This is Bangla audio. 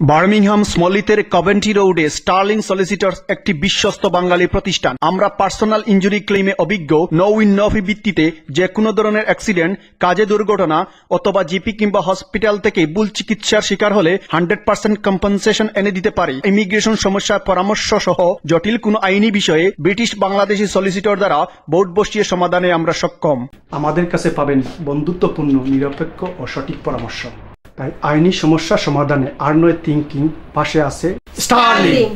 বার্মিংহাম স্মলিতের কভেন্টি রোডে স্টার্লিং সলিসিটরস একটি বিশ্বস্ত বাঙালি প্রতিষ্ঠান। আমরা পার্সোনাল ইঞ্জুরি ক্লেমে অভিজ্ঞ নো নফি ভিত্তিতে যে কোনো ধরনের অ্যাক্সিডেন্ট, কাজে দুর্ঘটনা অথবা জিপি কিংবা হসপিটাল থেকে ভুল চিকিৎসার শিকার হলে হান্ড্রেড পার্সেন্ট কম্পেনসেশন এনে দিতে পারি। ইমিগ্রেশন সমস্যার পরামর্শ সহ জটিল কোনো আইনি বিষয়ে ব্রিটিশ বাংলাদেশি সলিসিটর দ্বারা বোর্ড বসিয়ে সমাধানে আমরা সক্ষম। আমাদের কাছে পাবেন বন্ধুত্বপূর্ণ, নিরপেক্ষ ও সঠিক পরামর্শ। তাই আইনি সমস্যা সমাধানে আর নয় থিঙ্কিং পাশে আছে স্টার্লিং